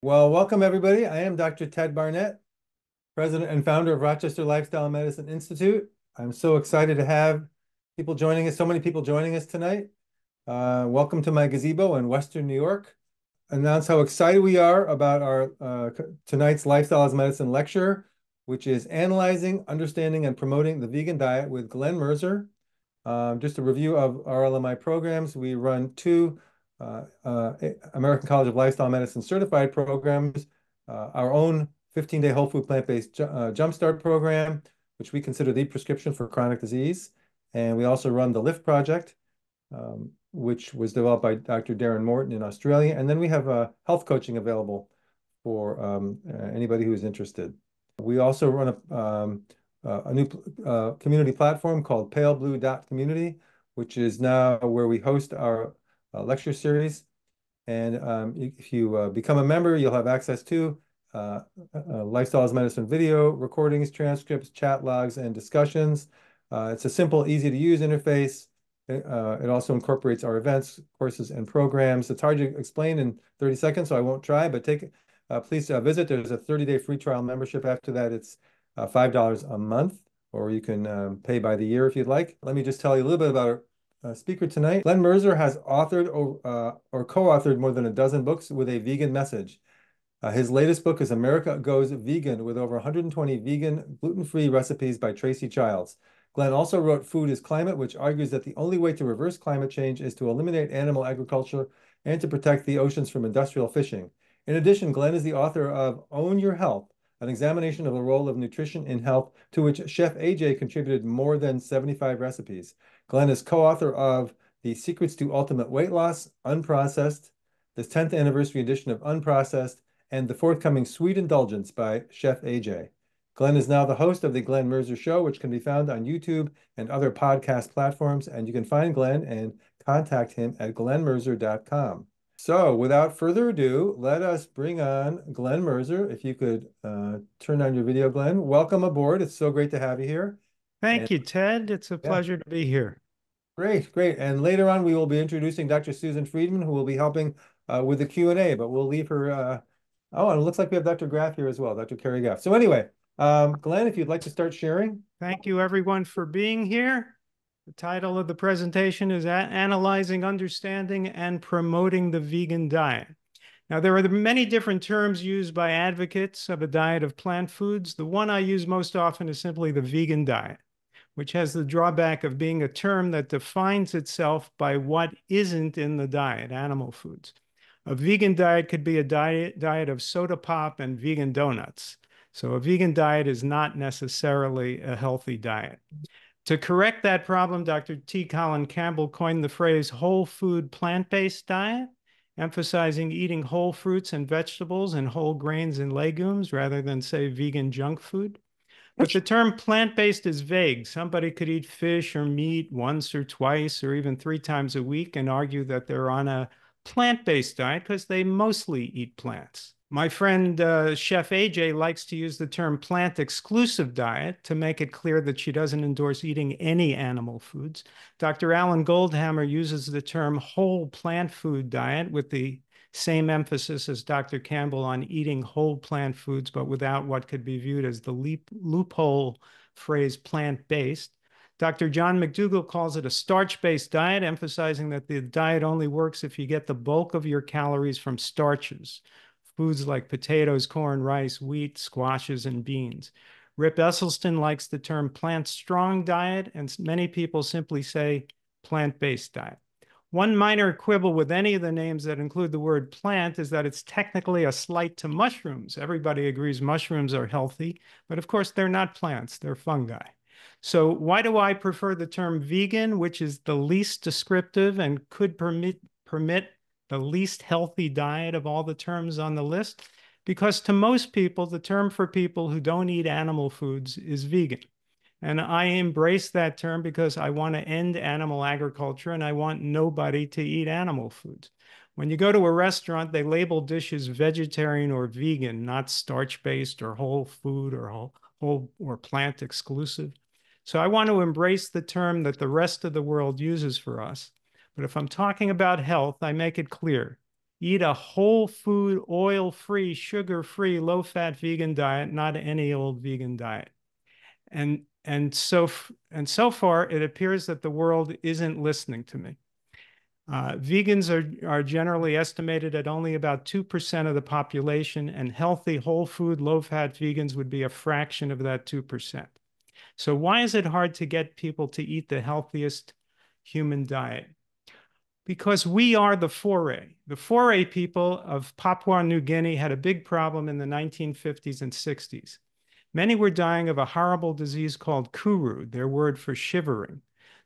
Well, welcome everybody. I am Dr. Ted Barnett, president and founder of Rochester Lifestyle Medicine Institute. I'm so excited to have people joining us, so many people joining us tonight. Uh, welcome to my gazebo in Western New York. Announce how excited we are about our uh, tonight's Lifestyle as Medicine lecture, which is Analyzing, Understanding, and Promoting the Vegan Diet with Glen Merzer. Um, just a review of our LMI programs. We run two American College of Lifestyle Medicine certified programs, uh, our own 15-day whole food plant-based jumpstart program, which we consider the prescription for chronic disease. And we also run the LIFT project, um, which was developed by Dr. Darren Morton in Australia. And then we have uh, health coaching available for um, uh, anybody who is interested. We also run a, um, a new uh, community platform called paleblue.community, which is now where we host our uh, lecture series. And um, if you uh, become a member, you'll have access to uh, uh, Lifestyle as Medicine video recordings, transcripts, chat logs, and discussions. Uh, it's a simple, easy to use interface. It, uh, it, also incorporates our events, courses, and programs. It's hard to explain in 30 seconds, so I won't try, but take please visit. There's a 30-day free trial membership. After that, it's $5 a month, or you can um, pay by the year if you'd like. Let me just tell you a little bit about uh, speaker tonight. Glen Merzer has authored or, uh, or co-authored more than a dozen books with a vegan message. Uh, his latest book is America Goes Vegan with over 120 vegan, gluten-free recipes by Tracy Childs. Glen also wrote Food is Climate, which argues that the only way to reverse climate change is to eliminate animal agriculture and to protect the oceans from industrial fishing. In addition, Glen is the author of Own Your Health, an examination of the role of nutrition in health, to which Chef AJ contributed more than 75 recipes. Glen is co-author of The Secrets to Ultimate Weight Loss, Unprocessed, the 10th anniversary edition of Unprocessed, and the forthcoming Sweet Indulgence by Chef AJ. Glen is now the host of the Glen Merzer Show, which can be found on YouTube and other podcast platforms. And you can find Glen and contact him at glennmerzer.com. So without further ado, let us bring on Glen Merzer. If you could uh, turn on your video, Glen. Welcome aboard. It's so great to have you here. Thank and, you, Ted. It's a yeah. pleasure to be here. Great, great. And later on, we will be introducing Dr. Susan Friedman, who will be helping uh, with the Q&A, but we'll leave her. Uh... Oh, and it looks like we have Dr. Graff here as well, Dr. Kerry Graff. So anyway, um, Glen, if you'd like to start sharing. Thank you, everyone, for being here. The title of the presentation is Analyzing, Understanding, and Promoting the Vegan Diet. Now, there are many different terms used by advocates of a diet of plant foods. The one I use most often is simply the vegan diet, which has the drawback of being a term that defines itself by what isn't in the diet, animal foods. A vegan diet could be a diet, diet of soda pop and vegan donuts. So a vegan diet is not necessarily a healthy diet. To correct that problem, Dr. T. Colin Campbell coined the phrase whole food plant-based diet, emphasizing eating whole fruits and vegetables and whole grains and legumes rather than, say, vegan junk food. But the term plant-based is vague. Somebody could eat fish or meat once or twice or even three times a week and argue that they're on a plant-based diet because they mostly eat plants. My friend uh, Chef AJ likes to use the term plant exclusive diet to make it clear that she doesn't endorse eating any animal foods. Dr. Alan Goldhammer uses the term whole plant food diet with the same emphasis as Dr. Campbell on eating whole plant foods, but without what could be viewed as the leap, loophole phrase plant based. Dr. John McDougall calls it a starch based diet, emphasizing that the diet only works if you get the bulk of your calories from starches foods like potatoes, corn, rice, wheat, squashes, and beans. Rip Esselstyn likes the term plant strong diet, and many people simply say plant based diet. One minor quibble with any of the names that include the word plant is that it's technically a slight to mushrooms. Everybody agrees mushrooms are healthy, but of course they're not plants, they're fungi. So why do I prefer the term vegan, which is the least descriptive and could permit, permit the least healthy diet of all the terms on the list because to most people, the term for people who don't eat animal foods is vegan. And I embrace that term because I want to end animal agriculture and I want nobody to eat animal foods. When you go to a restaurant, they label dishes vegetarian or vegan, not starch based or whole food or whole, whole or plant exclusive. So I want to embrace the term that the rest of the world uses for us but if I'm talking about health, I make it clear. Eat a whole food, oil free, sugar free, low fat vegan diet, not any old vegan diet. And, and, so, and so far, it appears that the world isn't listening to me. Uh, vegans are, are generally estimated at only about 2% of the population, and healthy, whole food, low fat vegans would be a fraction of that 2%. So, why is it hard to get people to eat the healthiest human diet? Because we are the Fore. The Fore people of Papua New Guinea had a big problem in the 1950s and 60s. Many were dying of a horrible disease called kuru, their word for shivering.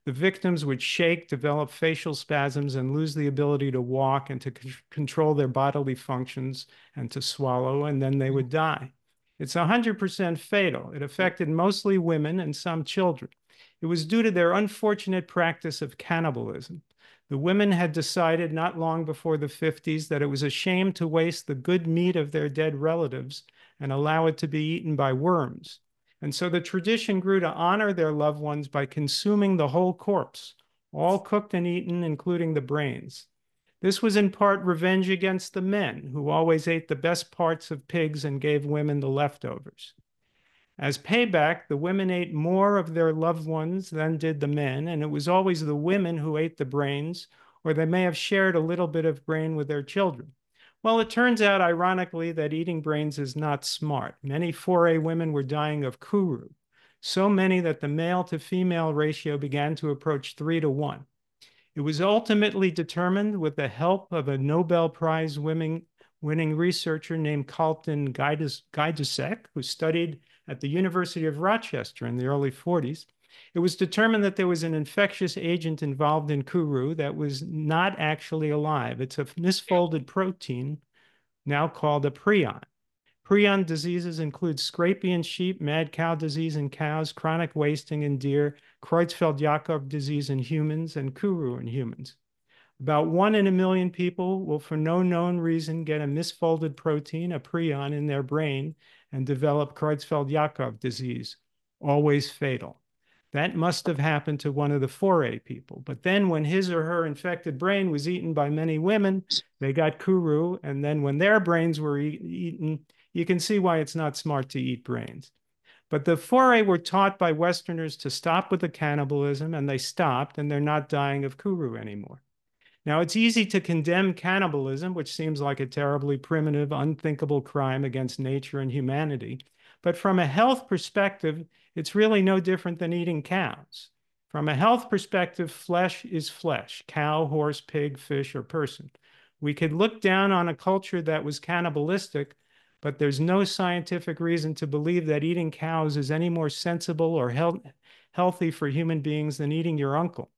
The victims would shake, develop facial spasms, and lose the ability to walk and to control their bodily functions and to swallow, and then they would die. It's 100% fatal. It affected mostly women and some children. It was due to their unfortunate practice of cannibalism. The women had decided not long before the 50s that it was a shame to waste the good meat of their dead relatives and allow it to be eaten by worms. And so the tradition grew to honor their loved ones by consuming the whole corpse, all cooked and eaten, including the brains. This was in part revenge against the men, who always ate the best parts of pigs and gave women the leftovers. As payback, the women ate more of their loved ones than did the men, and it was always the women who ate the brains, or they may have shared a little bit of brain with their children. Well, it turns out, ironically, that eating brains is not smart. Many Fore women were dying of kuru, so many that the male to female ratio began to approach three to one. It was ultimately determined with the help of a Nobel Prize winning, winning researcher named Carleton Gajdusek, who studied at the University of Rochester in the early 40s. It was determined that there was an infectious agent involved in kuru that was not actually alive. It's a misfolded protein now called a prion. Prion diseases include scrapie in sheep, mad cow disease in cows, chronic wasting in deer, Creutzfeldt-Jakob disease in humans, and kuru in humans. About one in a million people will, for no known reason, get a misfolded protein, a prion, in their brain and develop Creutzfeldt-Jakob disease, always fatal. That must have happened to one of the Fore people. But then when his or her infected brain was eaten by many women, they got kuru. And then when their brains were e eaten, you can see why it's not smart to eat brains. But the Fore were taught by Westerners to stop with the cannibalism, and they stopped, and they're not dying of kuru anymore. Now, it's easy to condemn cannibalism, which seems like a terribly primitive, unthinkable crime against nature and humanity. But from a health perspective, it's really no different than eating cows. From a health perspective, flesh is flesh cow, horse, pig, fish, or person. We could look down on a culture that was cannibalistic, but there's no scientific reason to believe that eating cows is any more sensible or health healthy for human beings than eating your uncle.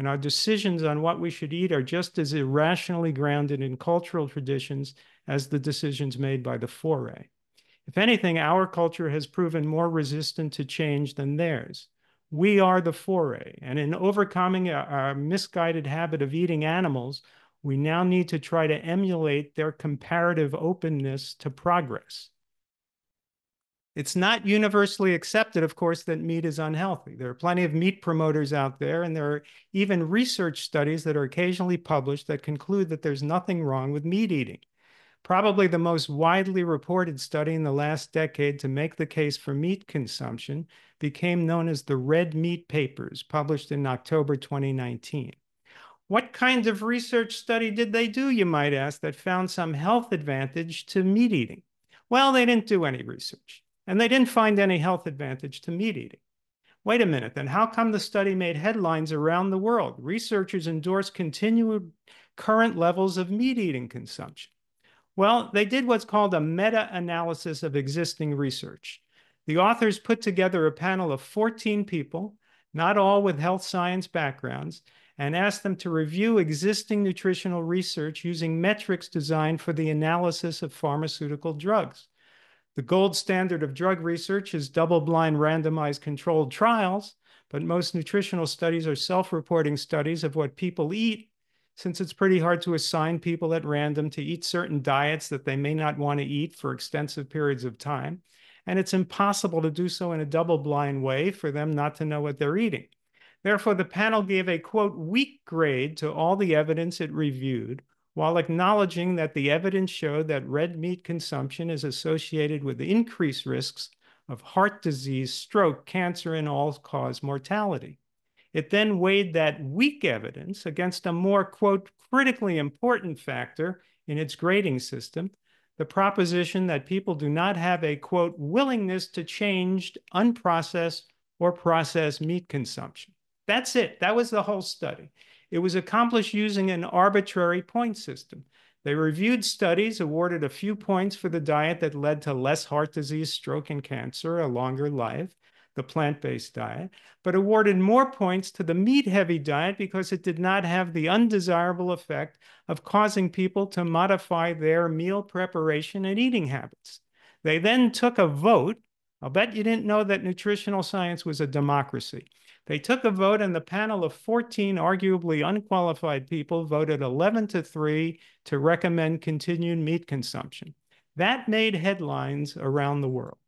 And our decisions on what we should eat are just as irrationally grounded in cultural traditions as the decisions made by the Fore. If anything, our culture has proven more resistant to change than theirs. We are the Fore, and in overcoming our misguided habit of eating animals, we now need to try to emulate their comparative openness to progress. It's not universally accepted, of course, that meat is unhealthy. There are plenty of meat promoters out there, and there are even research studies that are occasionally published that conclude that there's nothing wrong with meat eating. Probably the most widely reported study in the last decade to make the case for meat consumption became known as the Red Meat Papers, published in October 2019. What kind of research study did they do, you might ask, that found some health advantage to meat eating? Well, they didn't do any research, and they didn't find any health advantage to meat eating. Wait a minute, then how come the study made headlines around the world? Researchers endorsed continued current levels of meat eating consumption. Well, they did what's called a meta-analysis of existing research. The authors put together a panel of 14 people, not all with health science backgrounds, and asked them to review existing nutritional research using metrics designed for the analysis of pharmaceutical drugs. The gold standard of drug research is double-blind randomized controlled trials, but most nutritional studies are self-reporting studies of what people eat since it's pretty hard to assign people at random to eat certain diets that they may not want to eat for extensive periods of time. And it's impossible to do so in a double blind way for them not to know what they're eating. Therefore, the panel gave a quote weak grade to all the evidence it reviewed, while acknowledging that the evidence showed that red meat consumption is associated with increased risks of heart disease, stroke, cancer, and all-cause mortality. It then weighed that weak evidence against a more, quote, critically important factor in its grading system, the proposition that people do not have a, quote, willingness to change unprocessed or processed meat consumption. That's it. That was the whole study. It was accomplished using an arbitrary point system. They reviewed studies, awarded a few points for the diet that led to less heart disease, stroke, and cancer, a longer life, the plant-based diet, but awarded more points to the meat-heavy diet because it did not have the undesirable effect of causing people to modify their meal preparation and eating habits. They then took a vote. I'll bet you didn't know that nutritional science was a democracy. They took a vote, and the panel of 14 arguably unqualified people voted 11 to 3 to recommend continued meat consumption. That made headlines around the world.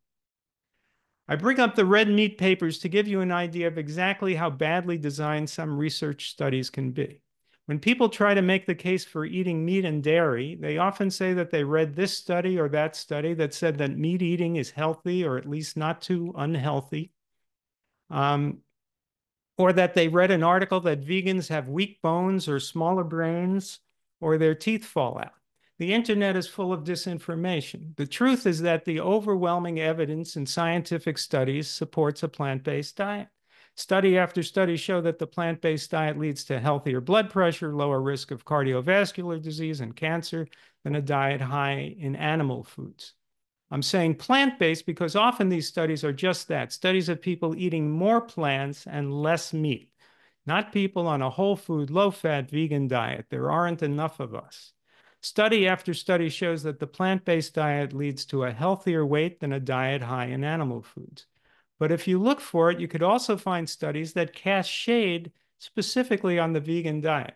I bring up the red meat papers to give you an idea of exactly how badly designed some research studies can be. When people try to make the case for eating meat and dairy, they often say that they read this study or that study that said that meat eating is healthy or at least not too unhealthy. Um, or that they read an article that vegans have weak bones or smaller brains or their teeth fall out. The internet is full of disinformation. The truth is that the overwhelming evidence in scientific studies supports a plant-based diet. Study after study show that the plant-based diet leads to healthier blood pressure, lower risk of cardiovascular disease and cancer than a diet high in animal foods. I'm saying plant-based because often these studies are just that, studies of people eating more plants and less meat, not people on a whole food, low-fat vegan diet. There aren't enough of us. Study after study shows that the plant-based diet leads to a healthier weight than a diet high in animal foods. But if you look for it, you could also find studies that cast shade specifically on the vegan diet.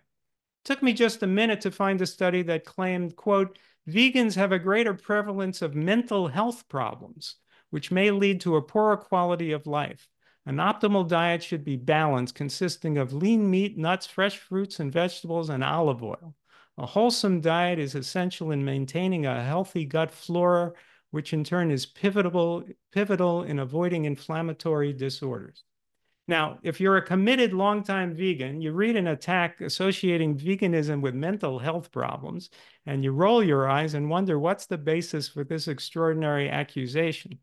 It took me just a minute to find a study that claimed, quote, vegans have a greater prevalence of mental health problems, which may lead to a poorer quality of life. An optimal diet should be balanced, consisting of lean meat, nuts, fresh fruits and vegetables, and olive oil. A wholesome diet is essential in maintaining a healthy gut flora, which in turn is pivotal, pivotal in avoiding inflammatory disorders. Now, if you're a committed longtime vegan, you read an attack associating veganism with mental health problems, and you roll your eyes and wonder what's the basis for this extraordinary accusation.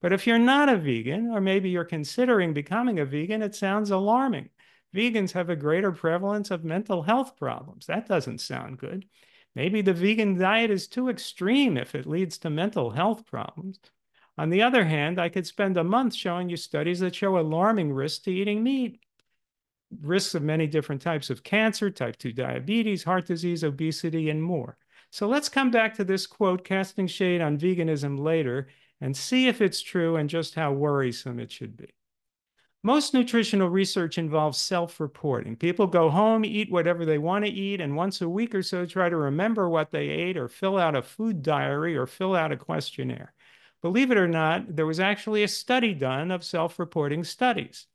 But if you're not a vegan, or maybe you're considering becoming a vegan, it sounds alarming. Vegans have a greater prevalence of mental health problems. That doesn't sound good. Maybe the vegan diet is too extreme if it leads to mental health problems. On the other hand, I could spend a month showing you studies that show alarming risks to eating meat. Risks of many different types of cancer, type 2 diabetes, heart disease, obesity, and more. So let's come back to this quote, casting shade on veganism later, and see if it's true and just how worrisome it should be. Most nutritional research involves self-reporting. People go home, eat whatever they want to eat, and once a week or so try to remember what they ate or fill out a food diary or fill out a questionnaire. Believe it or not, there was actually a study done of self-reporting studies.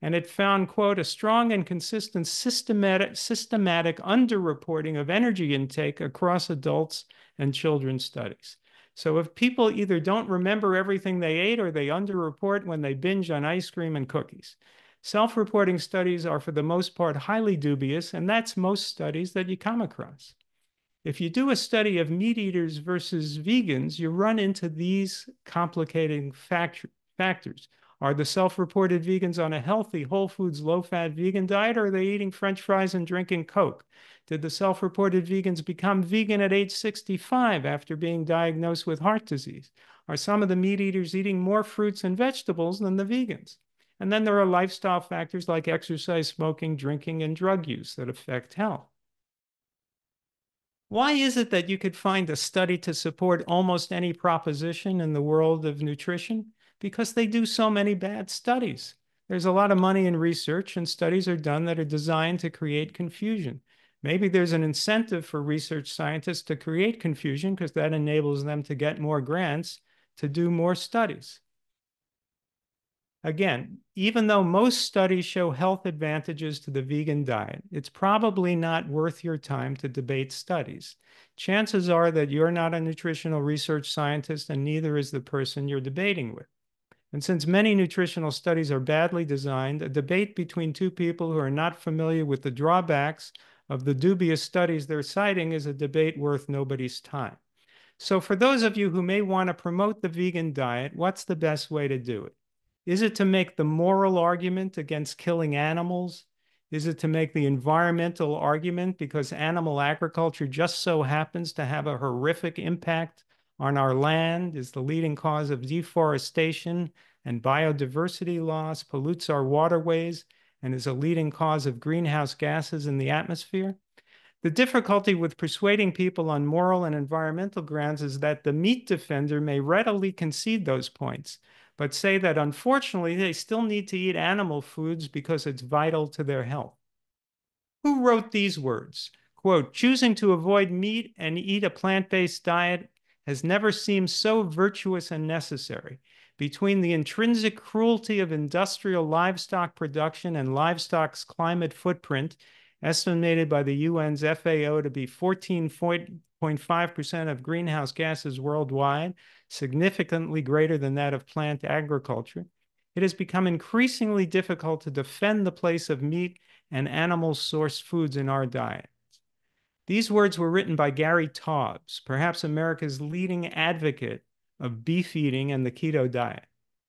And it found, quote, a strong and consistent systematic, systematic underreporting of energy intake across adults and children's studies. So if people either don't remember everything they ate or they underreport when they binge on ice cream and cookies. Self-reporting studies are for the most part highly dubious, and that's most studies that you come across. If you do a study of meat eaters versus vegans, you run into these complicating factor, factors. Are the self-reported vegans on a healthy, whole foods, low-fat vegan diet, or are they eating french fries and drinking Coke? Did the self-reported vegans become vegan at age 65 after being diagnosed with heart disease? Are some of the meat eaters eating more fruits and vegetables than the vegans? And then there are lifestyle factors like exercise, smoking, drinking, and drug use that affect health. Why is it that you could find a study to support almost any proposition in the world of nutrition? Because they do so many bad studies. There's a lot of money in research, and studies are done that are designed to create confusion. Maybe there's an incentive for research scientists to create confusion because that enables them to get more grants to do more studies. Again, even though most studies show health advantages to the vegan diet, it's probably not worth your time to debate studies. Chances are that you're not a nutritional research scientist and neither is the person you're debating with. And since many nutritional studies are badly designed, a debate between two people who are not familiar with the drawbacks of the dubious studies they're citing is a debate worth nobody's time. So for those of you who may want to promote the vegan diet, what's the best way to do it? Is it to make the moral argument against killing animals? Is it to make the environmental argument because animal agriculture just so happens to have a horrific impact on our land, is the leading cause of deforestation and biodiversity loss, pollutes our waterways, and is a leading cause of greenhouse gases in the atmosphere? The difficulty with persuading people on moral and environmental grounds is that the meat defender may readily concede those points, but say that unfortunately they still need to eat animal foods because it's vital to their health. Who wrote these words? Quote, choosing to avoid meat and eat a plant-based diet has never seemed so virtuous and necessary. Between the intrinsic cruelty of industrial livestock production and livestock's climate footprint, estimated by the UN's FAO to be 14.5% of greenhouse gases worldwide, significantly greater than that of plant agriculture, it has become increasingly difficult to defend the place of meat and animal sourced foods in our diets. These words were written by Gary Taubes, perhaps America's leading advocate of beef eating and the keto diet.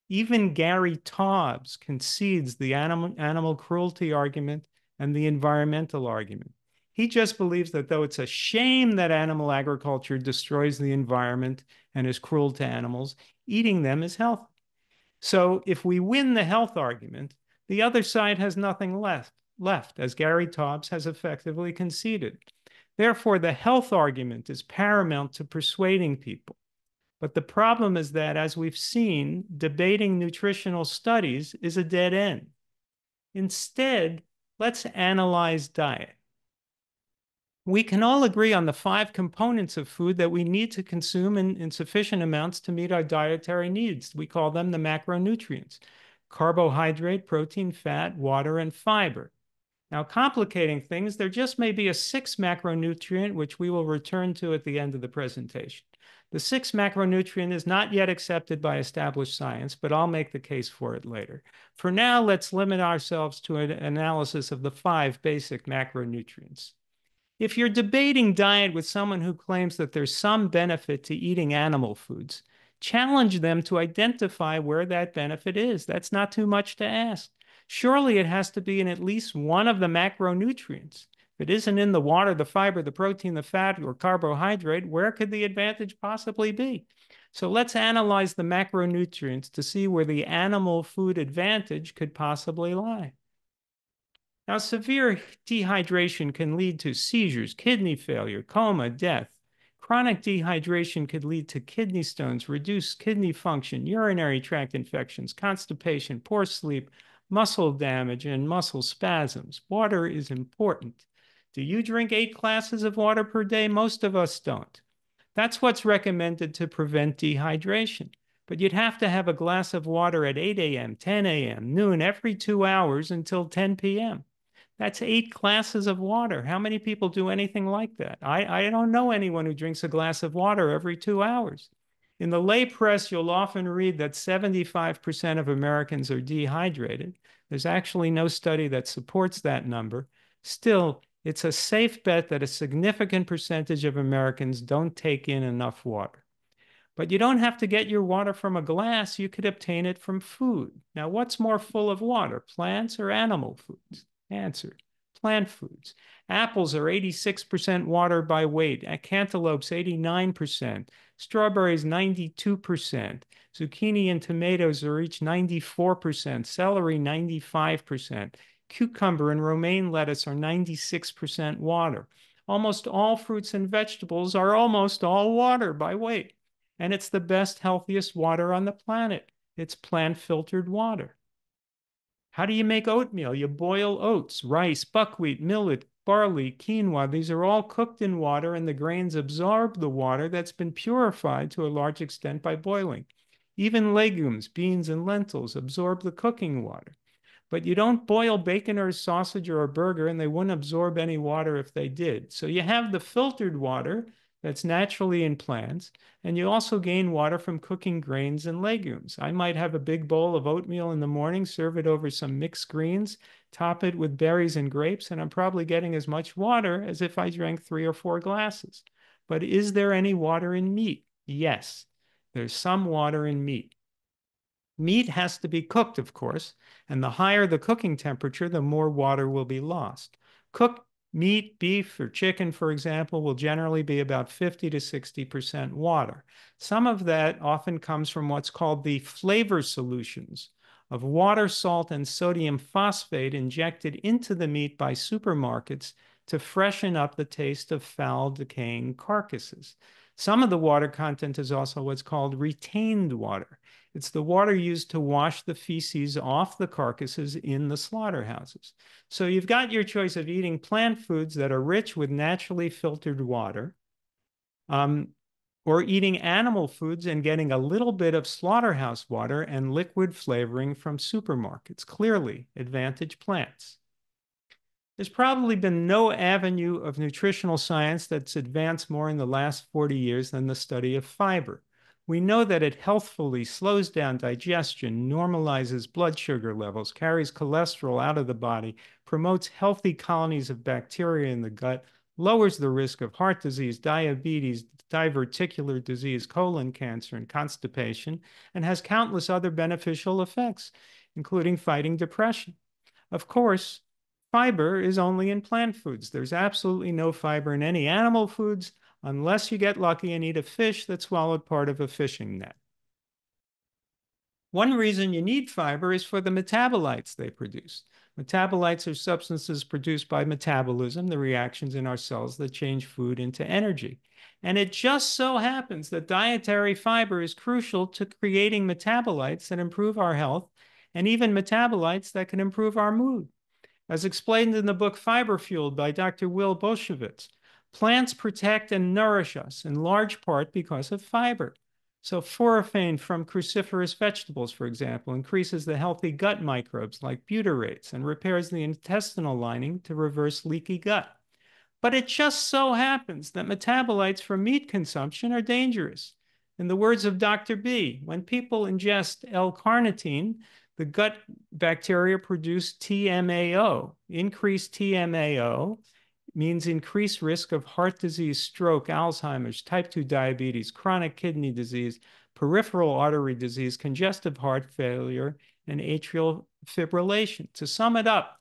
Even Gary Taubes concedes the animal, animal cruelty argument and the environmental argument. He just believes that though it's a shame that animal agriculture destroys the environment and is cruel to animals, eating them is healthy. So if we win the health argument, the other side has nothing left, left as Gary Taubes has effectively conceded. Therefore, the health argument is paramount to persuading people. But the problem is that, as we've seen, debating nutritional studies is a dead end. Instead, let's analyze diet we can all agree on the five components of food that we need to consume in, in, sufficient amounts to meet our dietary needs. We call them the macronutrients carbohydrate, protein, fat, water, and fiber. Now, complicating things, there just may be a sixth macronutrient, which we will return to at the end of the presentation. The sixth macronutrient is not yet accepted by established science, but I'll make the case for it later. For now, let's limit ourselves to an analysis of the five basic macronutrients. If you're debating diet with someone who claims that there's some benefit to eating animal foods, challenge them to identify where that benefit is. That's not too much to ask. Surely it has to be in at least one of the macronutrients. If it isn't in the water, the fiber, the protein, the fat, or carbohydrate, where could the advantage possibly be? So let's analyze the macronutrients to see where the animal food advantage could possibly lie. Now, severe dehydration can lead to seizures, kidney failure, coma, death. Chronic dehydration could lead to kidney stones, reduced kidney function, urinary tract infections, constipation, poor sleep, muscle damage, and muscle spasms. Water is important. Do you drink eight glasses of water per day? Most of us don't. That's what's recommended to prevent dehydration. But you'd have to have a glass of water at 8 a.m., 10 a.m., noon, every two hours until 10 p.m. That's eight glasses of water. How many people do anything like that? I, I don't know anyone who drinks a glass of water every two hours. In the lay press, you'll often read that 75% of Americans are dehydrated. There's actually no study that supports that number. Still, it's a safe bet that a significant percentage of Americans don't take in enough water. But you don't have to get your water from a glass. You could obtain it from food. Now, what's more full of water, plants or animal foods? Answer. Plant foods. Apples are 86% water by weight. Cantaloupes, 89%. Strawberries, 92%. Zucchini and tomatoes are each 94%. Celery, 95%. Cucumber and romaine lettuce are 96% water. Almost all fruits and vegetables are almost all water by weight. And it's the best, healthiest water on the planet. It's plant filtered water. How do you make oatmeal? You boil oats, rice, buckwheat, millet, barley, quinoa. These are all cooked in water, and the grains absorb the water that's been purified to a large extent by boiling. Even legumes, beans, and lentils absorb the cooking water. But you don't boil bacon or sausage or a burger, and they wouldn't absorb any water if they did. So you have the filtered water that's naturally in plants, and you also gain water from cooking grains and legumes. I might have a big bowl of oatmeal in the morning, serve it over some mixed greens, top it with berries and grapes, and I'm probably getting as much water as if I drank three or four glasses. But is there any water in meat? Yes, there's some water in meat. Meat has to be cooked, of course, and the higher the cooking temperature, the more water will be lost. Cooked meat, beef, or chicken, for example, will generally be about 50 to 60% water. Some of that often comes from what's called the flavor solutions of water, salt, and sodium phosphate injected into the meat by supermarkets to freshen up the taste of foul, decaying carcasses. Some of the water content is also what's called retained water. It's the water used to wash the feces off the carcasses in the slaughterhouses. So you've got your choice of eating plant foods that are rich with naturally filtered water, um, or eating animal foods and getting a little bit of slaughterhouse water and liquid flavoring from supermarkets. Clearly, advantage plants. There's probably been no avenue of nutritional science that's advanced more in the last 40 years than the study of fiber. We know that it healthfully slows down digestion, normalizes blood sugar levels, carries cholesterol out of the body, promotes healthy colonies of bacteria in the gut, lowers the risk of heart disease, diabetes, diverticular disease, colon cancer, and constipation, and has countless other beneficial effects, including fighting depression. Of course, fiber is only in plant foods. There's absolutely no fiber in any animal foods, unless you get lucky and eat a fish that swallowed part of a fishing net. One reason you need fiber is for the metabolites they produce. Metabolites are substances produced by metabolism, the reactions in our cells that change food into energy. And it just so happens that dietary fiber is crucial to creating metabolites that improve our health and even metabolites that can improve our mood. As explained in the book Fiber Fueled by Dr. Will Bulsiewicz, Plants protect and nourish us in large part because of fiber. Sulforaphane from cruciferous vegetables, for example, increases the healthy gut microbes like butyrates and repairs the intestinal lining to reverse leaky gut. But it just so happens that metabolites from meat consumption are dangerous. In the words of Dr. B, when people ingest L-carnitine, the gut bacteria produce TMAO. Increased TMAO means increased risk of heart disease, stroke, Alzheimer's, type 2 diabetes, chronic kidney disease, peripheral artery disease, congestive heart failure, and atrial fibrillation. To sum it up,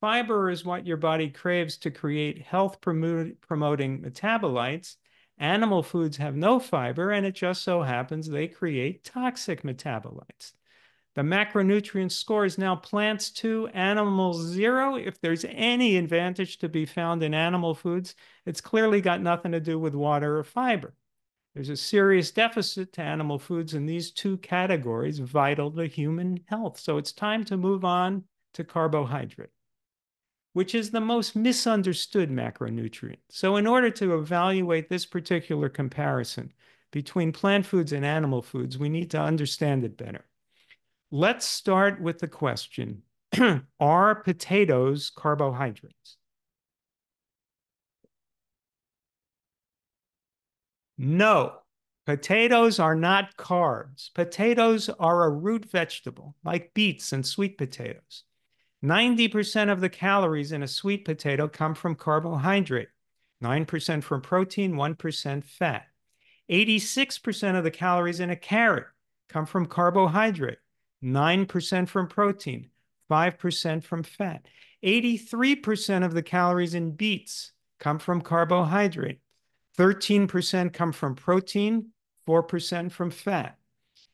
fiber is what your body craves to create health promoting metabolites. Animal foods have no fiber, and it just so happens they create toxic metabolites. The macronutrient score is now plants two, animals zero. If there's any advantage to be found in animal foods, it's clearly got nothing to do with water or fiber. There's a serious deficit to animal foods in these two categories vital to human health. So it's time to move on to carbohydrate, which is the most misunderstood macronutrient. So in order to evaluate this particular comparison between plant foods and animal foods, we need to understand it better. Let's start with the question Are potatoes carbohydrates? No, potatoes are not carbs. Potatoes are a root vegetable, like beets and sweet potatoes. 90% of the calories in a sweet potato come from carbohydrate, 9% from protein, 1% fat. 86% of the calories in a carrot come from carbohydrate, 9% from protein, 5% from fat. 83% of the calories in beets come from carbohydrate. 13% come from protein, 4% from fat.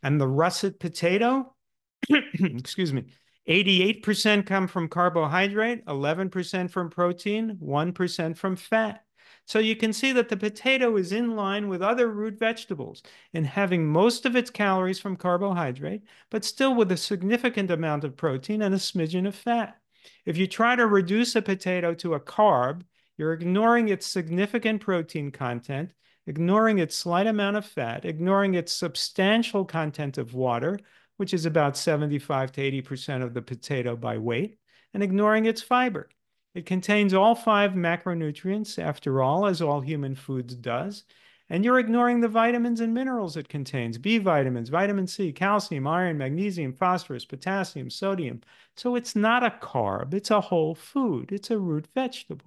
And the russet potato, excuse me, 88% come from carbohydrate, 11% from protein, 1% from fat. So you can see that the potato is in line with other root vegetables in having most of its calories from carbohydrate, but still with a significant amount of protein and a smidgen of fat. If you try to reduce a potato to a carb, you're ignoring its significant protein content ignoring its slight amount of fat, ignoring its substantial content of water, which is about 75 to 80% of the potato by weight, and ignoring its fiber. It contains all five macronutrients, after all, as all human foods does, and you're ignoring the vitamins and minerals it contains B vitamins, vitamin C, calcium, iron, magnesium, phosphorus, potassium, sodium. So it's not a carb, it's a whole food, it's a root vegetable.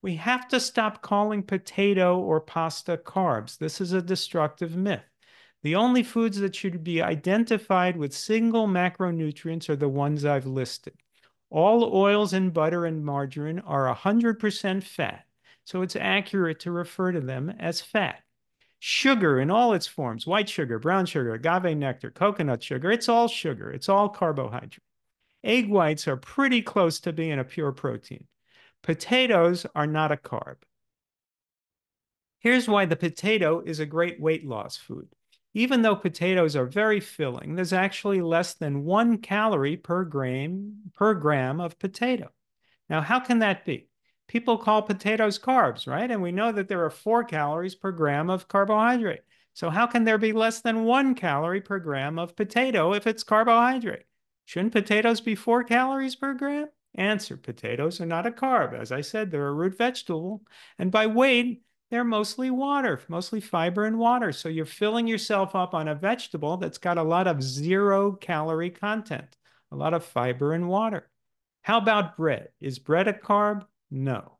We have to stop calling potato or pasta carbs. This is a destructive myth. The only foods that should be identified with single macronutrients are the ones I've listed. All oils and butter and margarine are 100% fat so it's accurate to refer to them as fat. Sugar in all its forms, white sugar, brown sugar, agave nectar, coconut sugar, it's all sugar, it's all carbohydrate. Egg whites are pretty close to being a pure protein. Potatoes are not a carb. Here's why the potato is a great weight loss food. Even though potatoes are very filling, there's actually less than one calorie per gram, per gram of potato. Now, how can that be? people call potatoes carbs, right? And we know that there are four calories per gram of carbohydrate. So how can there be less than one calorie per gram of potato if it's carbohydrate? Shouldn't potatoes be four calories per gram? Answer, potatoes are not a carb. As I said, they're a root vegetable. And by weight, they're mostly water, mostly fiber and water. So you're filling yourself up on a vegetable that's got a lot of zero calorie content, a lot of fiber and water. How about bread? Is bread a carb? No.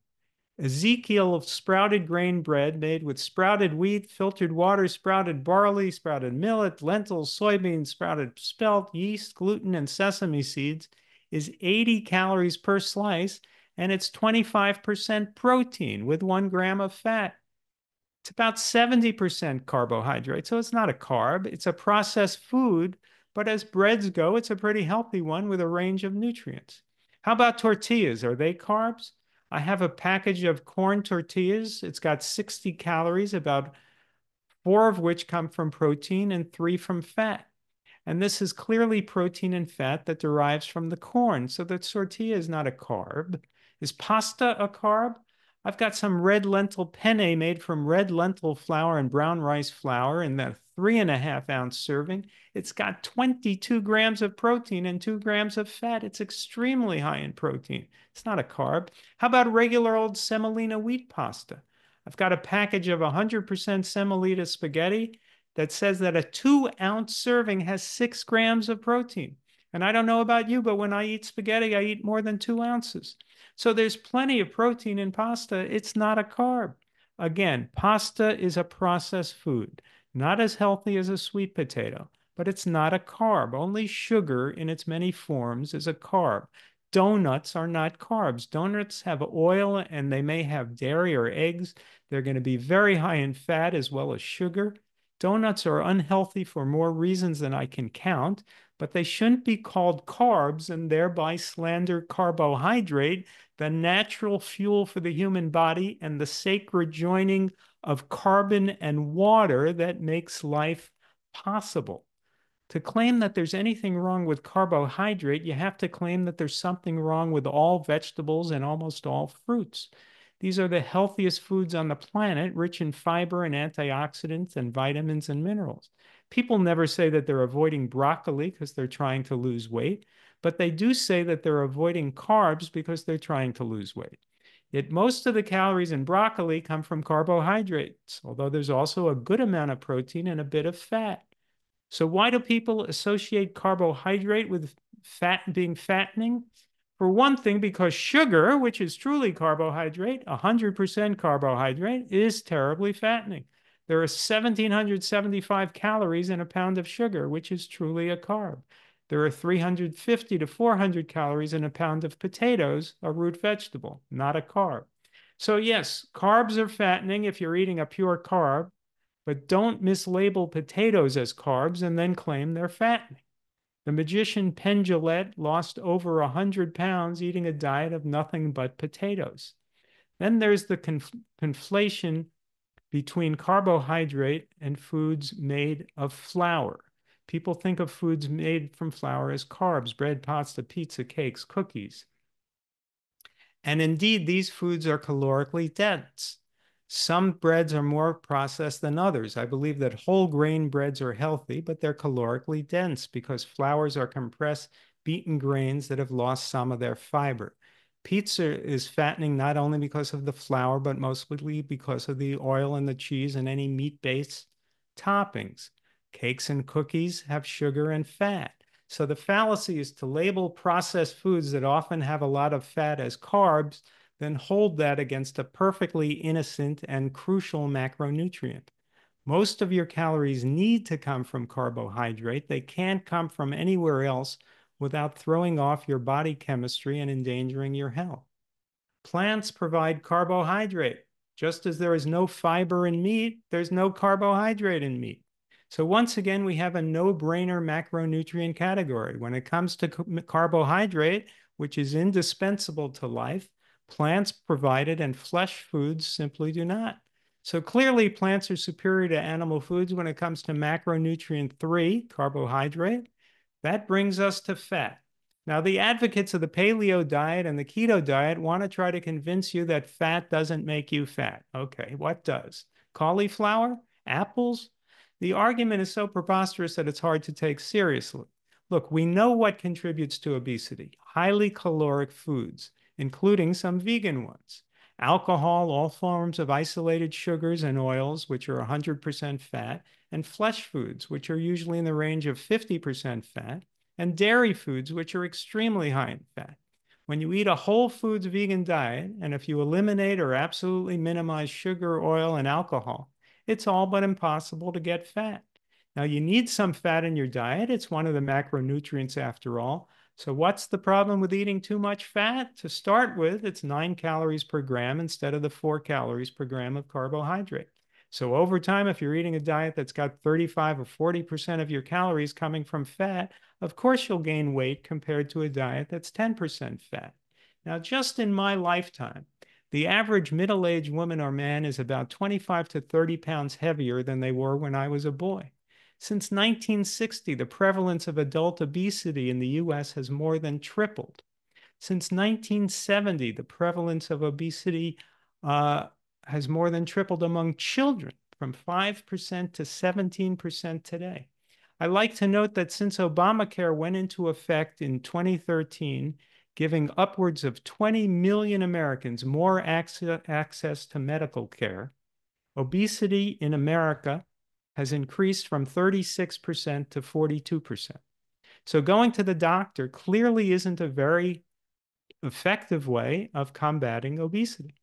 Ezekiel of sprouted grain bread made with sprouted wheat, filtered water, sprouted barley, sprouted millet, lentils, soybeans, sprouted spelt, yeast, gluten, and sesame seeds is 80 calories per slice, and it's 25% protein with one gram of fat. It's about 70% carbohydrate, so it's not a carb. It's a processed food, but as breads go, it's a pretty healthy one with a range of nutrients. How about tortillas? Are they carbs? I have a package of corn tortillas. It's got 60 calories, about four of which come from protein and three from fat. And this is clearly protein and fat that derives from the corn. So the tortilla is not a carb. Is pasta a carb? I've got some red lentil penne made from red lentil flour and brown rice flour in that three and a half ounce serving. It's got 22 grams of protein and two grams of fat. It's extremely high in protein. It's not a carb. How about regular old semolina wheat pasta? I've got a package of 100% semolina spaghetti that says that a two ounce serving has six grams of protein. And I don't know about you, but when I eat spaghetti, I eat more than two ounces. So there's plenty of protein in pasta. It's not a carb. Again, pasta is a processed food, not as healthy as a sweet potato, but it's not a carb. Only sugar in its many forms is a carb. Donuts are not carbs. Donuts have oil and they may have dairy or eggs. They're going to be very high in fat as well as sugar. Donuts are unhealthy for more reasons than I can count but they shouldn't be called carbs and thereby slander carbohydrate, the natural fuel for the human body and the sacred joining of carbon and water that makes life possible. To claim that there's anything wrong with carbohydrate, you have to claim that there's something wrong with all vegetables and almost all fruits. These are the healthiest foods on the planet, rich in fiber and antioxidants and vitamins and minerals. People never say that they're avoiding broccoli because they're trying to lose weight, but they do say that they're avoiding carbs because they're trying to lose weight. Yet most of the calories in broccoli come from carbohydrates, although there's also a good amount of protein and a bit of fat. So why do people associate carbohydrate with fat being fattening? For one thing, because sugar, which is truly carbohydrate, 100% carbohydrate, is terribly fattening. There are 1,775 calories in a pound of sugar, which is truly a carb. There are 350 to 400 calories in a pound of potatoes, a root vegetable, not a carb. So, yes, carbs are fattening if you're eating a pure carb, but don't mislabel potatoes as carbs and then claim they're fattening. The magician Penn Jillette lost over 100 pounds eating a diet of nothing but potatoes. Then there's the conf- conflation between carbohydrate and foods made of flour. People think of foods made from flour as carbs, bread, pasta, pizza, cakes, cookies. And indeed, these foods are calorically dense. Some breads are more processed than others. I believe that whole grain breads are healthy, but they're calorically dense because flours are compressed, beaten grains that have lost some of their fiber. Pizza is fattening not only because of the flour, but mostly because of the oil and the cheese and any meat based toppings. Cakes and cookies have sugar and fat. So the fallacy is to label processed foods that often have a lot of fat as carbs, then hold that against a perfectly innocent and crucial macronutrient. Most of your calories need to come from carbohydrate. They can't come from anywhere else without throwing off your body chemistry and endangering your health. Plants provide carbohydrate. Just as there is no fiber in meat, there's no carbohydrate in meat. So once again, we have a no-brainer macronutrient category. When it comes to carbohydrate, which is indispensable to life, plants provide it and flesh foods simply do not. So clearly plants are superior to animal foods when it comes to macronutrient three, carbohydrate. That brings us to fat. Now, the advocates of the paleo diet and the keto diet want to try to convince you that fat doesn't make you fat. Okay, what does? Cauliflower? Apples? The argument is so preposterous that it's hard to take seriously. Look, we know what contributes to obesity highly caloric foods, including some vegan ones. Alcohol, all forms of isolated sugars and oils, which are 100% fat, and flesh foods, which are usually in the range of 50% fat, and dairy foods, which are extremely high in fat. When you eat a whole foods vegan diet, and if you eliminate or absolutely minimize sugar, oil, and alcohol, it's all but impossible to get fat. Now, you need some fat in your diet. It's one of the macronutrients after all. So, what's the problem with eating too much fat? To start with, it's nine calories per gram instead of the four calories per gram of carbohydrate. So over time, if you're eating a diet that's got 35 or 40% of your calories coming from fat, of course you'll gain weight compared to a diet that's 10% fat. Now, just in my lifetime, the average middle aged woman or man is about 25 to 30 pounds heavier than they were when I was a boy. Since 1960, the prevalence of adult obesity in the US has more than tripled. Since 1970, the prevalence of obesity uh, has more than tripled among children from 5% to 17% today. I like to note that since Obamacare went into effect in 2013, giving upwards of 20 million Americans more access to medical care, obesity in America has increased from 36% to 42%. So going to the doctor clearly isn't a very effective way of combating obesity.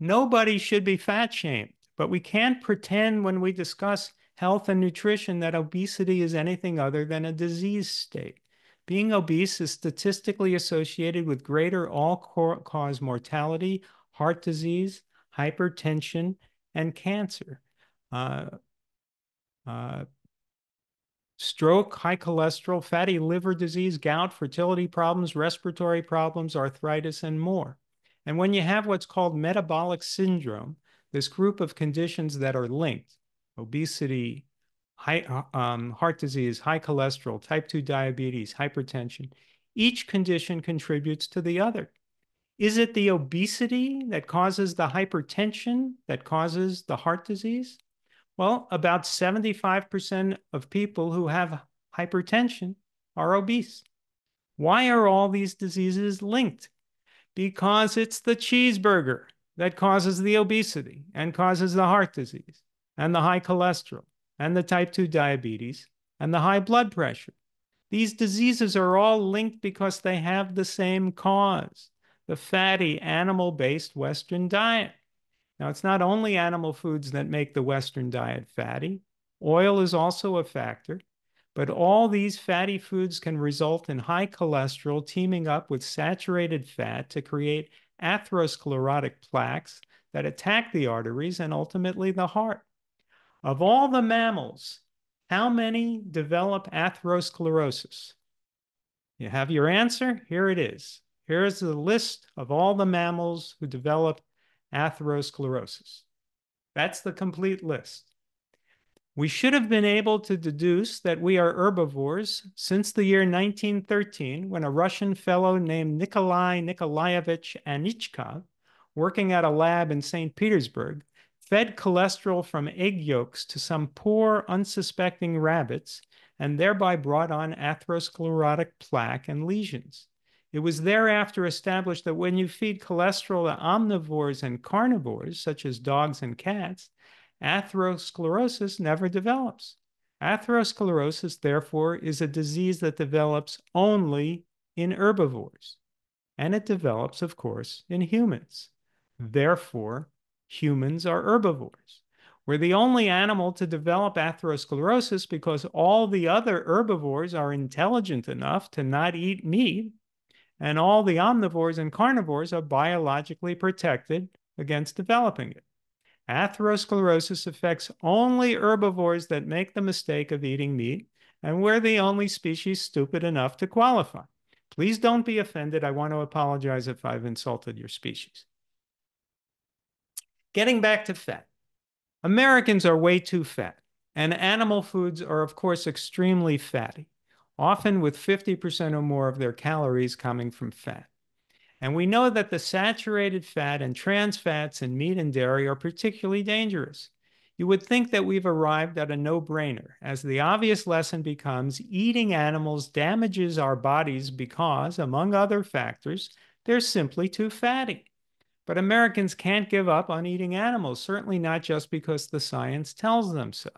Nobody should be fat shamed, but we can't pretend when we discuss health and nutrition that obesity is anything other than a disease state. Being obese is statistically associated with greater all cause mortality, heart disease, hypertension, and cancer. Uh, uh, stroke, high cholesterol, fatty liver disease, gout, fertility problems, respiratory problems, arthritis, and more. And when you have what's called metabolic syndrome, this group of conditions that are linked, obesity, high, uh, um, heart disease, high cholesterol, type 2 diabetes, hypertension, each condition contributes to the other. Is it the obesity that causes the hypertension that causes the heart disease? Well, about 75% of people who have hypertension are obese. Why are all these diseases linked? because it's the cheeseburger that causes the obesity and causes the heart disease and the high cholesterol and the type 2 diabetes and the high blood pressure. These diseases are all linked because they have the same cause the fatty animal based Western diet. Now, it's not only animal foods that make the Western diet fatty, oil is also a factor. But all these fatty foods can result in high cholesterol teaming up with saturated fat to create atherosclerotic plaques that attack the arteries and ultimately the heart. Of all the mammals, how many develop atherosclerosis? You have your answer? Here it is. Here's the list of all the mammals who develop atherosclerosis. That's the complete list. We should have been able to deduce that we are herbivores since the year 1913, when a Russian fellow named Nikolai Nikolaevich Anichkov working at a lab in St. Petersburg, fed cholesterol from egg yolks to some poor, unsuspecting rabbits and thereby brought on atherosclerotic plaque and lesions. It was thereafter established that when you feed cholesterol to omnivores and carnivores, such as dogs and cats, atherosclerosis never develops. Atherosclerosis, therefore, is a disease that develops only in herbivores, and it develops, of course, in humans. Therefore, humans are herbivores. We're the only animal to develop atherosclerosis because all the other herbivores are intelligent enough to not eat meat and all the omnivores and carnivores are biologically protected against developing it. Atherosclerosis affects only herbivores that make the mistake of eating meat, and we're the only species stupid enough to qualify. Please don't be offended. I want to apologize if I've insulted your species. Getting back to fat. Americans are way too fat, and animal foods are, of course, extremely fatty often with 50% or more of their calories coming from fat. And we know that the saturated fat and trans fats in meat and dairy are particularly dangerous. You would think that we've arrived at a no brainer, as the obvious lesson becomes eating animals damages our bodies because, among other factors, they're simply too fatty. But Americans can't give up on eating animals, certainly not just because the science tells them so.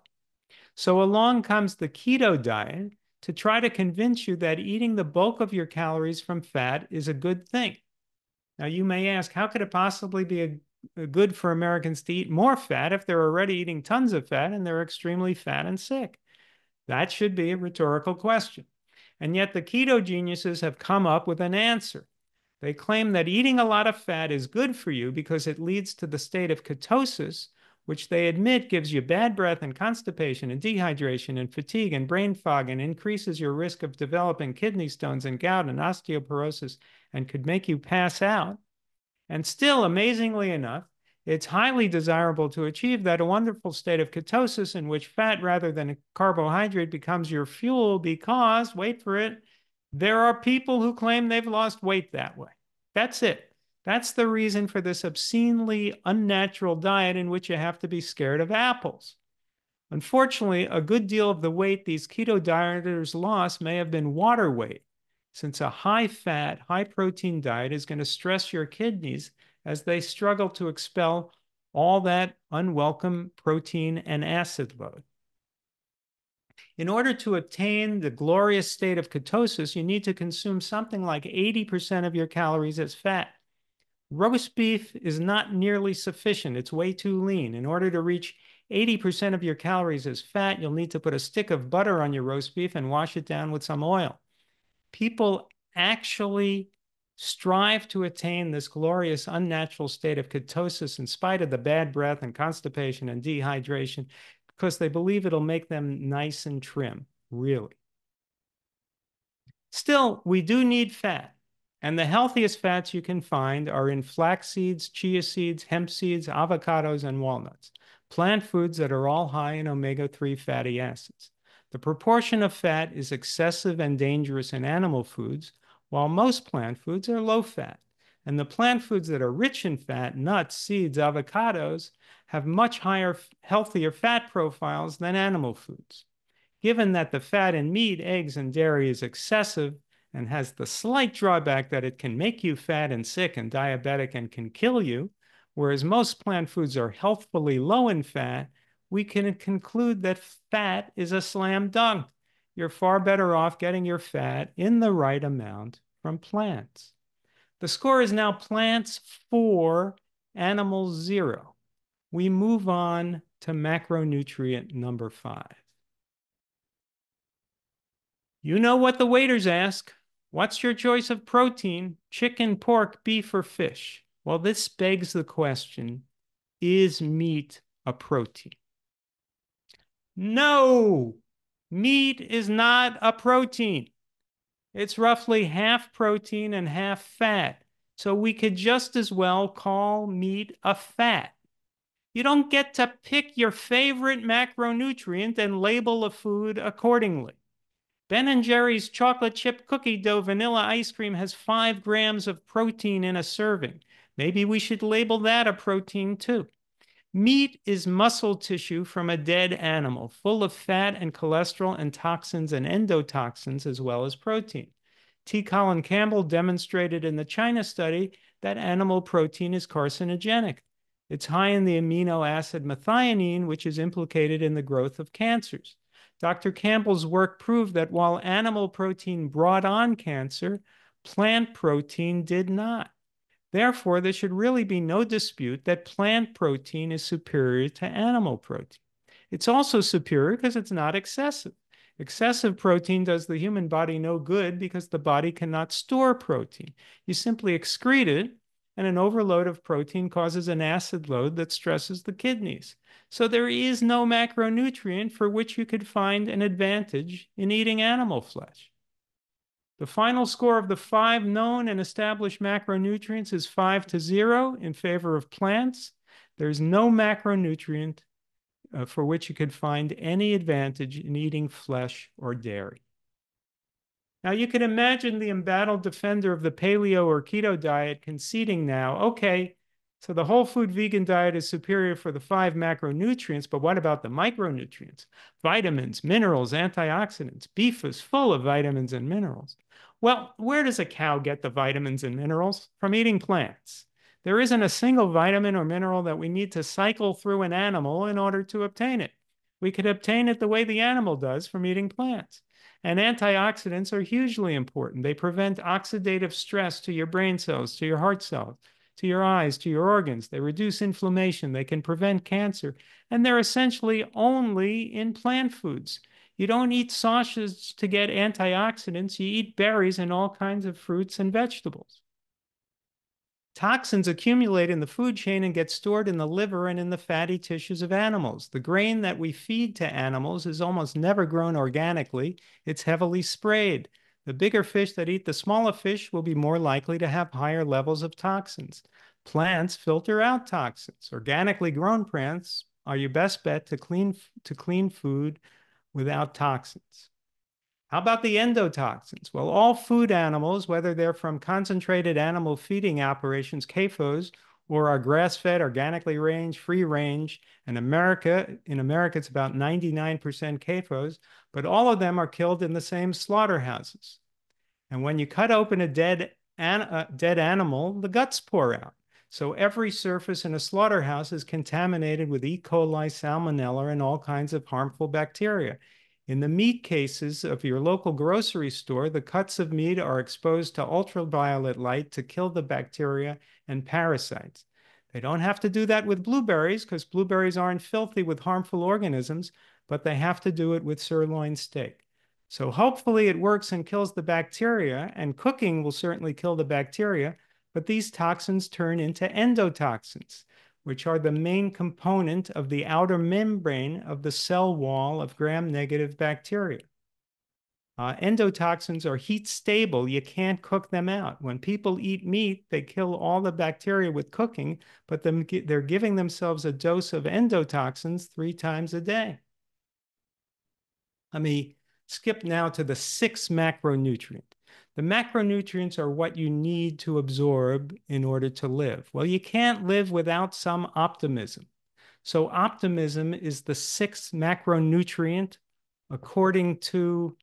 So along comes the keto diet, to try to convince you that eating the bulk of your calories from fat is a good thing. Now, you may ask, how could it possibly be a, a good for Americans to eat more fat if they're already eating tons of fat and they're extremely fat and sick? That should be a rhetorical question. And yet, the keto geniuses have come up with an answer. They claim that eating a lot of fat is good for you because it leads to the state of ketosis, which they admit gives you bad breath and constipation and dehydration and fatigue and brain fog and increases your risk of developing kidney stones and gout and osteoporosis and could make you pass out. And still, amazingly enough, it's highly desirable to achieve that wonderful state of ketosis in which fat rather than a carbohydrate becomes your fuel because, wait for it, there are people who claim they've lost weight that way. That's it. That's the reason for this obscenely unnatural diet in which you have to be scared of apples. Unfortunately, a good deal of the weight these keto dieters lost may have been water weight, since a high fat, high protein diet is going to stress your kidneys as they struggle to expel all that unwelcome protein and acid load. In order to obtain the glorious state of ketosis, you need to consume something like 80% of your calories as fat. Roast beef is not nearly sufficient. It's way too lean. In order to reach 80% of your calories as fat, you'll need to put a stick of butter on your roast beef and wash it down with some oil. People actually strive to attain this glorious unnatural state of ketosis in spite of the bad breath and constipation and dehydration because they believe it'll make them nice and trim, really. Still, we do need fat. And the healthiest fats you can find are in flax seeds, chia seeds, hemp seeds, avocados, and walnuts, plant foods that are all high in omega 3 fatty acids. The proportion of fat is excessive and dangerous in animal foods, while most plant foods are low fat. And the plant foods that are rich in fat, nuts, seeds, avocados, have much higher, healthier fat profiles than animal foods. Given that the fat in meat, eggs, and dairy is excessive, and has the slight drawback that it can make you fat and sick and diabetic and can kill you, whereas most plant foods are healthfully low in fat, we can conclude that fat is a slam dunk. You're far better off getting your fat in the right amount from plants. The score is now plants four, animals zero. We move on to macronutrient number five. You know what the waiters ask. What's your choice of protein? Chicken, pork, beef, or fish? Well, this begs the question is meat a protein? No, meat is not a protein. It's roughly half protein and half fat. So we could just as well call meat a fat. You don't get to pick your favorite macronutrient and label a food accordingly. Ben and Jerry's chocolate chip cookie dough vanilla ice cream has five grams of protein in a serving. Maybe we should label that a protein too. Meat is muscle tissue from a dead animal, full of fat and cholesterol and toxins and endotoxins, as well as protein. T. Colin Campbell demonstrated in the China study that animal protein is carcinogenic. It's high in the amino acid methionine, which is implicated in the growth of cancers. Dr. Campbell's work proved that while animal protein brought on cancer, plant protein did not. Therefore, there should really be no dispute that plant protein is superior to animal protein. It's also superior because it's not excessive. Excessive protein does the human body no good because the body cannot store protein. You simply excrete it, and an overload of protein causes an acid load that stresses the kidneys. So there is no macronutrient for which you could find an advantage in eating animal flesh. The final score of the five known and established macronutrients is five to zero in favor of plants. There's no macronutrient uh, for which you could find any advantage in eating flesh or dairy. Now you can imagine the embattled defender of the paleo or keto diet conceding now, okay, so the whole food vegan diet is superior for the five macronutrients, but what about the micronutrients? Vitamins, minerals, antioxidants. Beef is full of vitamins and minerals. Well, where does a cow get the vitamins and minerals? From eating plants. There isn't a single vitamin or mineral that we need to cycle through an animal in order to obtain it. We could obtain it the way the animal does from eating plants. And antioxidants are hugely important. They prevent oxidative stress to your brain cells, to your heart cells, to your eyes, to your organs. They reduce inflammation. They can prevent cancer. And they're essentially only in plant foods. You don't eat sausage to get antioxidants. You eat berries and all kinds of fruits and vegetables. Toxins accumulate in the food chain and get stored in the liver and in the fatty tissues of animals. The grain that we feed to animals is almost never grown organically. It's heavily sprayed. The bigger fish that eat the smaller fish will be more likely to have higher levels of toxins. Plants filter out toxins. Organically grown plants are your best bet to clean, to clean food without toxins. How about the endotoxins? Well, all food animals, whether they're from concentrated animal feeding operations, CAFOs, or are grass-fed, organically range, free range, and America, in America, it's about 99% CAFOs, but all of them are killed in the same slaughterhouses. And when you cut open a dead, an, uh, dead animal, the guts pour out. So every surface in a slaughterhouse is contaminated with E. coli, salmonella, and all kinds of harmful bacteria. In the meat cases of your local grocery store, the cuts of meat are exposed to ultraviolet light to kill the bacteria and parasites. They don't have to do that with blueberries because blueberries aren't filthy with harmful organisms, but they have to do it with sirloin steak. So hopefully it works and kills the bacteria, and cooking will certainly kill the bacteria, but these toxins turn into endotoxins, which are the main component of the outer membrane of the cell wall of gram-negative bacteria. Uh, endotoxins are heat stable. You can't cook them out. When people eat meat, they kill all the bacteria with cooking, but they're giving themselves a dose of endotoxins three times a day. Let me skip now to the sixth macronutrient. The macronutrients are what you need to absorb in order to live. Well, you can't live without some optimism. So, optimism is the sixth macronutrient according to,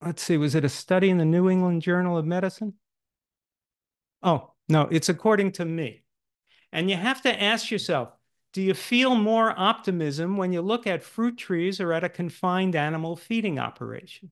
let's see, was it a study in the New England Journal of Medicine? Oh, no, it's according to me. And you have to ask yourself do you feel more optimism when you look at fruit trees or at a confined animal feeding operation?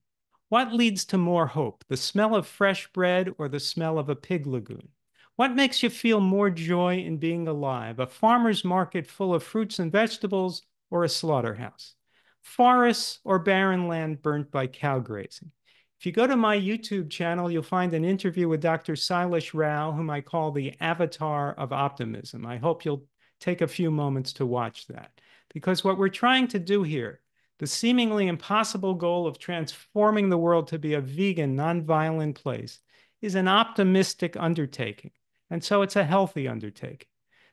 What leads to more hope, the smell of fresh bread or the smell of a pig lagoon? What makes you feel more joy in being alive, a farmer's market full of fruits and vegetables or a slaughterhouse? Forests or barren land burnt by cow grazing? If you go to my YouTube channel, you'll find an interview with Dr. Sailesh Rao, whom I call the avatar of optimism. I hope you'll take a few moments to watch that. Because what we're trying to do here the seemingly impossible goal of transforming the world to be a vegan, nonviolent place is an optimistic undertaking. And so it's a healthy undertaking.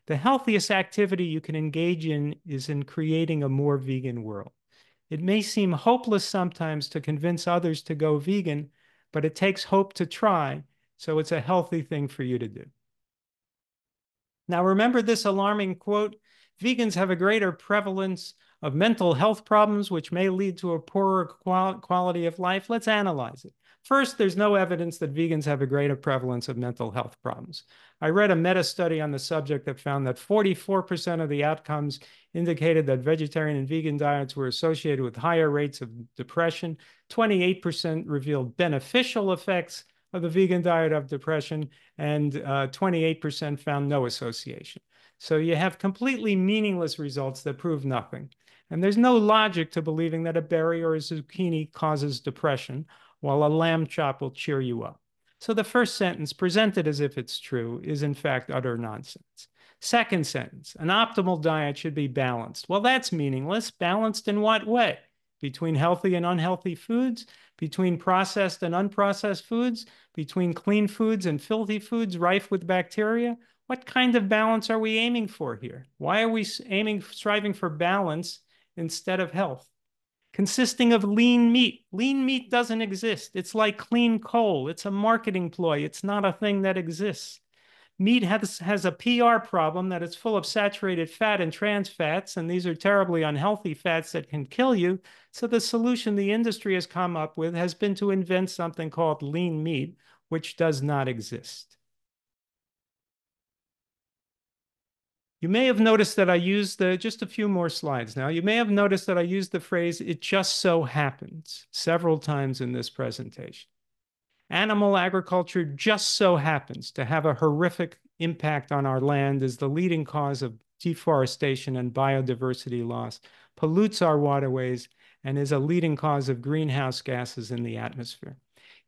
The healthiest activity you can engage in is in creating a more vegan world. It may seem hopeless sometimes to convince others to go vegan, but it takes hope to try. So it's a healthy thing for you to do. Now, remember this alarming quote vegans have a greater prevalence of mental health problems, which may lead to a poorer quality of life. Let's analyze it. First, there's no evidence that vegans have a greater prevalence of mental health problems. I read a meta study on the subject that found that 44% of the outcomes indicated that vegetarian and vegan diets were associated with higher rates of depression. 28% revealed beneficial effects of the vegan diet of depression, and 28% uh, found no association. So you have completely meaningless results that prove nothing. And there's no logic to believing that a berry or a zucchini causes depression while a lamb chop will cheer you up. So the first sentence, presented as if it's true, is in fact utter nonsense. Second sentence, an optimal diet should be balanced. Well, that's meaningless. Balanced in what way? Between healthy and unhealthy foods, between processed and unprocessed foods, between clean foods and filthy foods rife with bacteria. What kind of balance are we aiming for here? Why are we aiming, striving for balance instead of health? consisting of lean meat. Lean meat doesn't exist. It's like clean coal. It's a marketing ploy. It's not a thing that exists. Meat has, has a PR problem that it's full of saturated fat and trans fats, and these are terribly unhealthy fats that can kill you. So the solution the industry has come up with has been to invent something called lean meat, which does not exist. You may have noticed that I used the, just a few more slides now. You may have noticed that I used the phrase, it just so happens, several times in this presentation. Animal agriculture just so happens to have a horrific impact on our land as the leading cause of deforestation and biodiversity loss, pollutes our waterways, and is a leading cause of greenhouse gases in the atmosphere.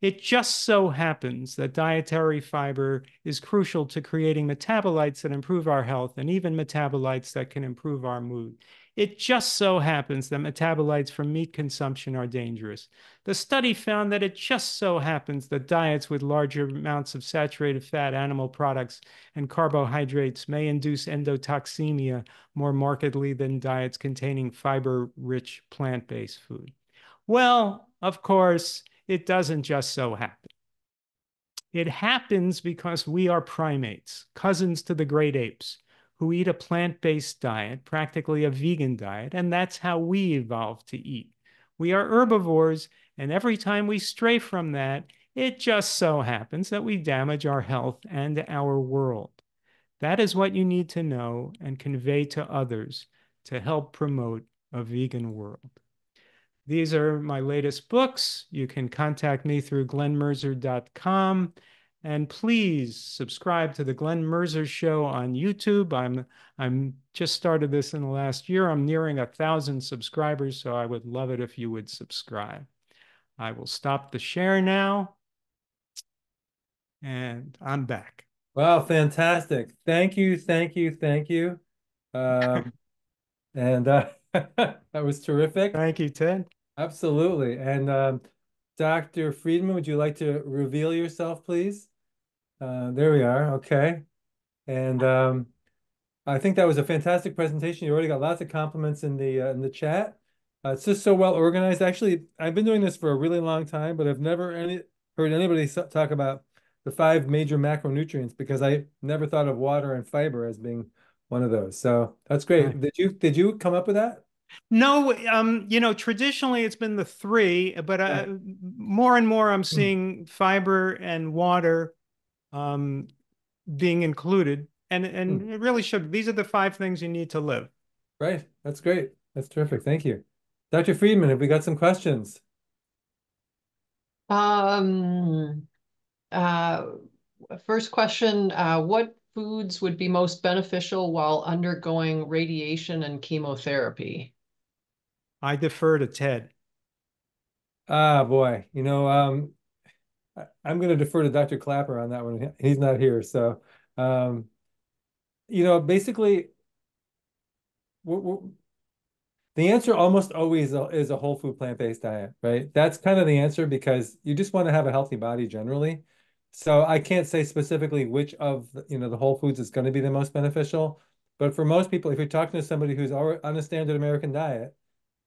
It just so happens that dietary fiber is crucial to creating metabolites that improve our health and even metabolites that can improve our mood. It just so happens that metabolites from meat consumption are dangerous. The study found that it just so happens that diets with larger amounts of saturated fat, animal products, and carbohydrates may induce endotoxemia more markedly than diets containing fiber rich plant based food. Well, of course, it doesn't just so happen. It happens because we are primates, cousins to the great apes, who eat a plant based diet, practically a vegan diet, and that's how we evolved to eat. We are herbivores, and every time we stray from that, it just so happens that we damage our health and our world. That is what you need to know and convey to others to help promote a vegan world. These are my latest books. You can contact me through glenmerzer.com. And please subscribe to the Glen Merzer Show on YouTube. I'm I'm just started this in the last year. I'm nearing a thousand subscribers, so I would love it if you would subscribe. I will stop the share now. And I'm back. Wow, fantastic. Thank you, thank you, thank you. Um, and uh, that was terrific. Thank you, Ted. Absolutely. And um, Dr. Friedman, would you like to reveal yourself, please? Uh, there we are. Okay. And um, I think that was a fantastic presentation. You already got lots of compliments in the uh, in the chat. Uh, it's just so well organized. Actually, I've been doing this for a really long time, but I've never any heard anybody talk about the five major macronutrients because I never thought of water and fiber as being one of those. So that's great. Did you did you come up with that? No, um, you know, traditionally it's been the three, but uh, more and more I'm hmm. seeing fiber and water um, being included, and and mm. it really should. These are the five things you need to live. Right. That's great. That's terrific. Thank you, Dr. Friedman. Have we got some questions? Um. Uh. First question: uh, What foods would be most beneficial while undergoing radiation and chemotherapy? I defer to Ted. Ah, boy. You know, um, I, am going to defer to Dr. Klaper on that one. He's not here. So, um, you know, basically, we're, we're, the answer almost always is a whole food plant-based diet, right? That's kind of the answer because you just want to have a healthy body generally. So I can't say specifically which of you know the whole foods is going to be the most beneficial, but for most people, if you're talking to somebody who's on a standard American diet,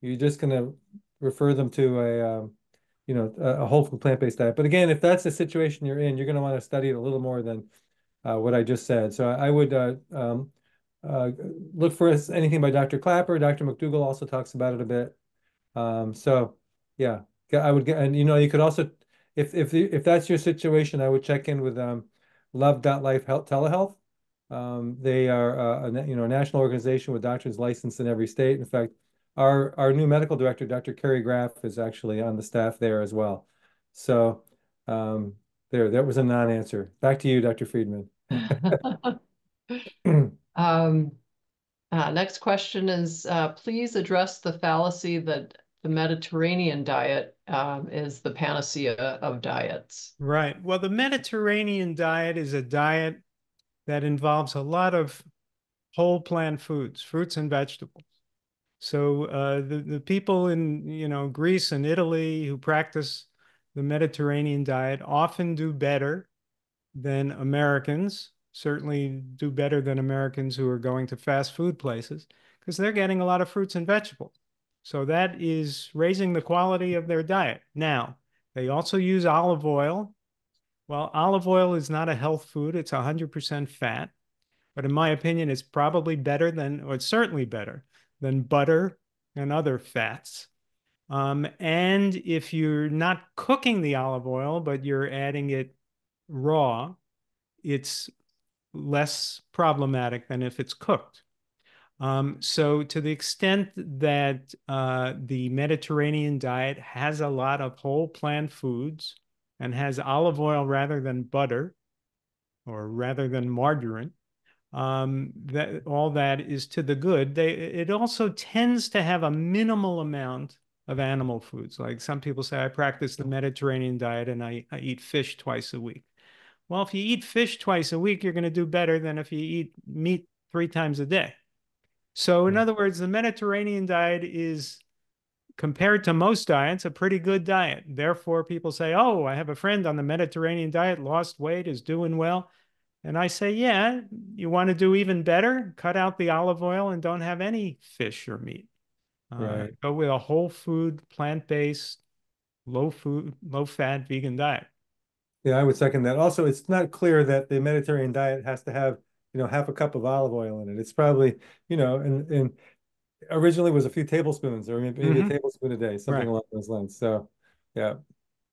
you're just going to refer them to a, um, you know, a, whole food plant-based diet. But again, if that's the situation you're in, you're going to want to study it a little more than uh, what I just said. So I, I would uh, um, uh, look for anything by Dr. Klaper. Dr. McDougall also talks about it a bit. Um, so yeah, I would get, and you know, you could also, if if if that's your situation, I would check in with um, Love.life Health Telehealth. Um, they are uh, a, you know a national organization with doctors licensed in every state. In fact, our our new medical director, Dr. Kerry Graf, is actually on the staff there as well. So um, there, that was a non-answer. Back to you, Dr. Friedman. um, uh, next question is, uh, please address the fallacy that the Mediterranean diet um, is the panacea of diets. Right. Well, the Mediterranean diet is a diet that involves a lot of whole plant foods, fruits and vegetables. So uh, the the people in you know Greece and Italy who practice the Mediterranean diet often do better than Americans. Certainly do better than Americans who are going to fast food places because they're getting a lot of fruits and vegetables. So that is raising the quality of their diet. Now, they also use olive oil. Well, olive oil is not a health food, it's 100% fat. But in my opinion, it's probably better than, or it's certainly better than butter and other fats. Um, and if you're not cooking the olive oil, but you're adding it raw, it's less problematic than if it's cooked. Um, so to the extent that uh, the Mediterranean diet has a lot of whole plant foods and has olive oil rather than butter or rather than margarine, um, that all that is to the good. They, it also tends to have a minimal amount of animal foods. Like some people say, I practice the Mediterranean diet and I, I eat fish twice a week. Well, if you eat fish twice a week, you're going to do better than if you eat meat three times a day. So, in hmm. other words, the Mediterranean diet is compared to most diets a pretty good diet. Therefore, people say, "Oh, I have a friend on the Mediterranean diet, lost weight, is doing well." And I say, "Yeah, you want to do even better? Cut out the olive oil and don't have any fish or meat. Uh, right. Go with a whole food, plant-based, low food, low fat vegan diet." Yeah, I would second that. Also, it's not clear that the Mediterranean diet has to have you know, half a cup of olive oil in it. It's probably, you know, and and originally was a few tablespoons or maybe mm-hmm. a tablespoon a day, something right. along those lines. So, yeah.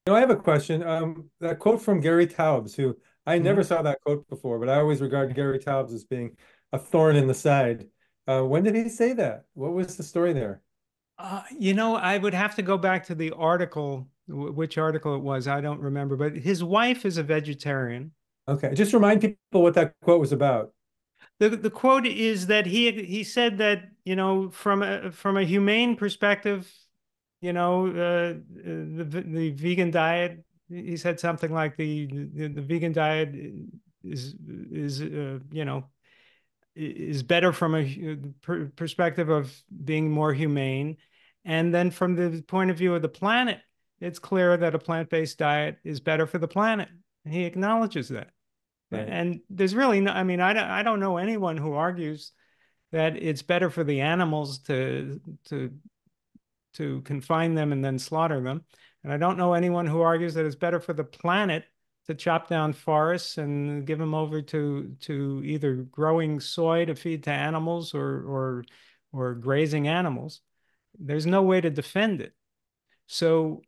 You know, I have a question. Um, that quote from Gary Taubes, who I mm-hmm. never saw that quote before, but I always regard Gary Taubes as being a thorn in the side. Uh, when did he say that? What was the story there? Uh, you know, I would have to go back to the article, which article it was. I don't remember, but his wife is a vegetarian. Okay, just remind people what that quote was about. The the quote is that he he said that you know from a from a humane perspective, you know uh, the the vegan diet. He said something like the the, the vegan diet is is uh, you know is better from a perspective of being more humane, and then from the point of view of the planet, it's clear that a plant based diet is better for the planet. He acknowledges that. Right. And there's really no, I mean, I don't, I don't know anyone who argues that it's better for the animals to, to, to confine them and then slaughter them. And I don't know anyone who argues that it's better for the planet to chop down forests and give them over to, to either growing soy to feed to animals or, or, or grazing animals. There's no way to defend it. So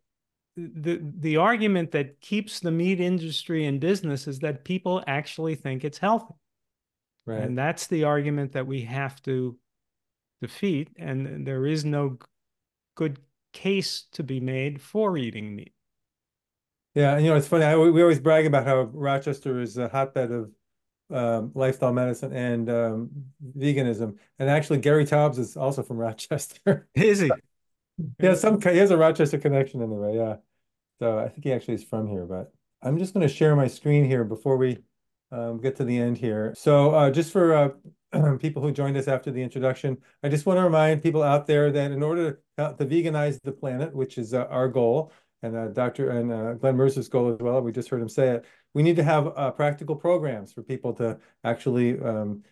the the argument that keeps the meat industry in business is that people actually think it's healthy. Right. And that's the argument that we have to defeat. And there is no good case to be made for eating meat. Yeah, and you know, it's funny. I, we always brag about how Rochester is a hotbed of um, lifestyle medicine and um, veganism. And actually, Gary Taubes is also from Rochester. Is he? yeah, some he has a Rochester connection anyway. Yeah, so I think he actually is from here. But I'm just going to share my screen here before we um, get to the end here. So uh, just for uh, people who joined us after the introduction, I just want to remind people out there that in order to, uh, to veganize the planet, which is uh, our goal, and uh, Dr. and uh, Glen Merzer's goal as well, we just heard him say it. We need to have practical programs for people to actually um,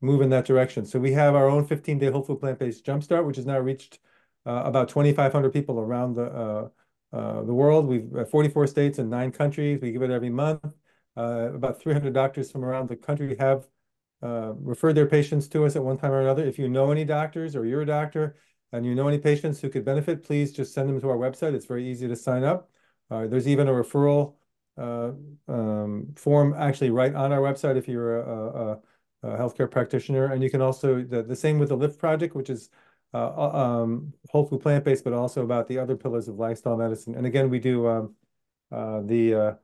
move in that direction. So we have our own 15-day whole food plant-based jumpstart, which has now reached about 2,500 people around the the world. We've 44 states and nine countries. We give it every month. Uh, about three hundred doctors from around the country have uh, referred their patients to us at one time or another. If you know any doctors or you're a doctor and you know any patients who could benefit, please just send them to our website. It's very easy to sign up. Uh, there's even a referral uh, um, form actually right on our website if you're a, a, a healthcare practitioner. And you can also, the, the same with the LIFT project, which is uh, uh, um, whole food plant-based, but also about the other pillars of lifestyle medicine. And again, we do um, uh, the, uh,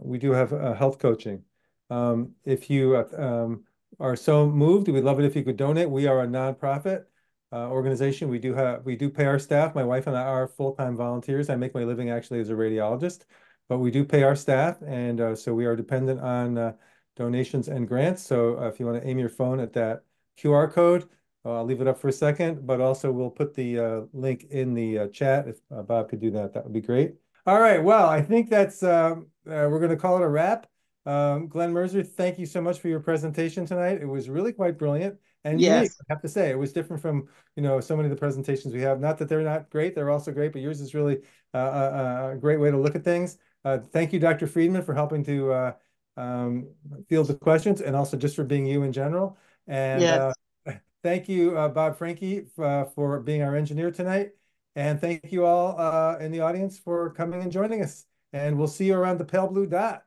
we do have uh, health coaching. Um, if you um, are so moved, we'd love it if you could donate. We are a nonprofit uh, organization. We do have, we do pay our staff. My wife and I are full-time volunteers. I make my living actually as a radiologist but we do pay our staff, and uh, so we are dependent on uh, donations and grants. So uh, if you want to aim your phone at that QR code, uh, I'll leave it up for a second, but also we'll put the link in the chat. If Bob could do that, that would be great. All right, well, I think that's, um, we're going to call it a wrap. Um, Glen Merzer, thank you so much for your presentation tonight. It was really quite brilliant. And yes. unique, I have to say, it was different from, you know, so many of the presentations we have. Not that they're not great, they're also great, but yours is really a, a great way to look at things. Uh, thank you, Dr. Friedman, for helping to uh, um, field the questions and also just for being you in general. And yes. uh, thank you, uh, Bob Frankie, uh, for being our engineer tonight. And thank you all uh, in the audience for coming and joining us. And we'll see you around the pale blue dot.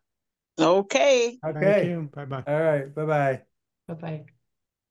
Okay. Okay. Bye-bye. All right. Bye-bye. Bye-bye.